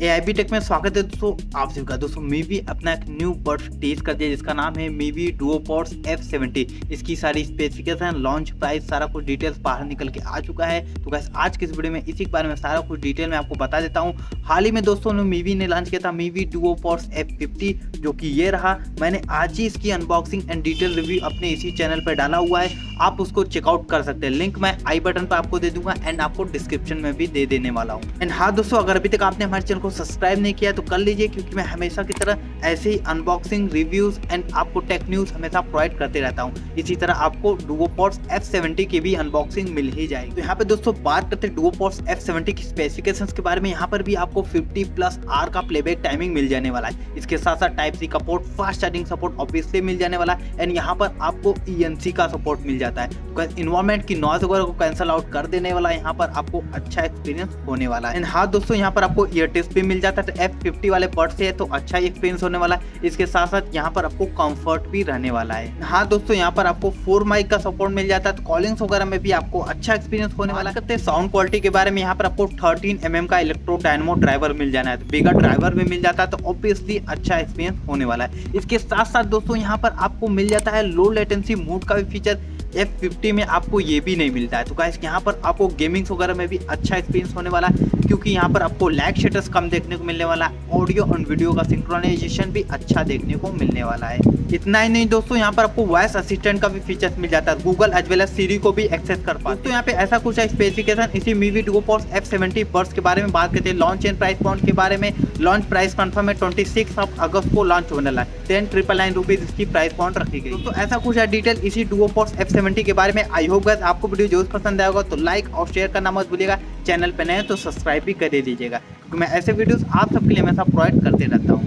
ए आई B take में स्वागत है दोस्तों, आप सभी का। दोस्तों मीवी अपना एक न्यू बर्ड टेस्ट कर दिया जिसका नाम है मीवी डुओपोर्ट्स एफ़ सेवेंटी इसकी सारी स्पेसिफिकेशन लॉन्च प्राइस सारा कुछ डिटेल्स बाहर निकल के आ चुका है। तो गैस आज के इस वीडियो में इसी के बारे में सारा कुछ डिटेल में आपको बता देता हूँ। हाल ही में दोस्तों ने मीवी ने लॉन्च किया था मीवी डुओपोर्ट्स एफ़ फिफ्टी जो कि ये रहा। मैंने आज ही इसकी अनबॉक्सिंग एंड डिटेल रिव्यू अपने इसी चैनल पर डाला हुआ है। आप उसको चेकआउट कर सकते हैं। लिंक मैं आई बटन पर आपको दे दूँगा एंड आपको डिस्क्रिप्शन में भी दे देने वाला हूँ। एंड हाँ दोस्तों, अगर अभी तक आपने हमारे चैनल को सब्सक्राइब नहीं किया तो कर लीजिए, क्योंकि मैं हमेशा की तरह ऐसे ही अनबॉक्सिंग रिव्यूज़ एंड आपको टेक न्यूज़ हमेशा प्रोवाइड करते रहता हूँ। इसी तरह आपको डुओपोर्ट्स एफ़ सेवेंटी की भी अनबॉक्सिंग मिल ही जाएगी। तो यहाँ पे दोस्तों बात करते हैं डुओपोर्ट्स एफ़ सेवेंटी की स्पेसिफिकेशन के बारे में। यहाँ पर भी आपको फिफ्टी प्लस आर का प्लेबैक टाइमिंग मिल जाने वाला है। इसके साथ साथ टाइप सी का port fast charging support obviously मिल जाने वाला है। एंड यहाँ पर आपको ई का सपोर्ट मिल जाता है। इन्वायरमेंट की नॉइज़ वगैरह को कैंसिल आउट कर देने वाला है। यहाँ पर आपको अच्छा एक्सपीरियंस होने वाला है। एंड हाँ दोस्तों, यहाँ पर आपको ईयर टेस्ट भी मिल जाता है तो एफ़ फिफ्टी वाले बर्ड से है तो अच्छा एक्सपीरियंस होने वाला है। इसके साथ साथ यहाँ पर आपको कंफर्ट भी रहने वाला है। हाँ दोस्तों यहाँ पर आपको फोर माइक का सपोर्ट मिल जाता है तो कॉलिंग्स वगैरह में भी आपको अच्छा एक्सपीरियंस होने वाला करते हैं साउंड क्वालिटी के बारे में यहाँ पर आपको थर्टीन एम का इलेक्ट्रो डायनमो ड्राइवर मिल जाना है तो बिगर ड्राइवर भी मिल जाता है तो ऑब्वियसली अच्छा एक्सपीरियंस होने वाला है। इसके साथ साथ दोस्तों यहाँ पर आपको मिल जाता है लो लेटेंसी मोड का भी फीचर एफ़ फिफ्टी में आपको ये भी नहीं मिलता है। तो गाइस यहाँ पर आपको गेमिंग्स वगैरह में भी अच्छा एक्सपीरियंस होने वाला है, क्योंकि यहाँ पर आपको लैग शेटर्स कम देखने को मिलने वाला है ऑडियो और वीडियो का सिंक्रोनाइजेशन भी अच्छा देखने को मिलने वाला है। इतना ही नहीं दोस्तों, यहाँ पर आपको वॉइस असिस्टेंट का भी फीचर्स मिल जाता है Google as well as Siri को भी एक्सेस कर पाते तो यहाँ पे ऐसा कुछ स्पेसिफिकेशन इसी Mivi Duo pods F seventy buds के बारे में बात करते हैं। लॉन्च एंड प्राइस पॉइंट के बारे में लॉन्च प्राइस कन्फर्म है ट्वेंटी सिक्स ऑफ़ अगस्त को लॉन्च होने वाला टेन ट्रिपल नाइन रुपीज़ इसकी प्राइस पॉइंट रखी गई तो ऐसा कुछ है डिटेल इसी डुओ पोर्स एफ़ सेवेंटी के बारे में आई होप गज आपको वीडियो जो पसंद आएगा तो लाइक और शेयर करना मत भूलिएगा। चैनल पर नए तो सब्सक्राइब भी कर दीजिएगा क्योंकि मैं ऐसे वीडियोस आप सबके लिए हमेशा प्रोवाइड करते रहता हूँ।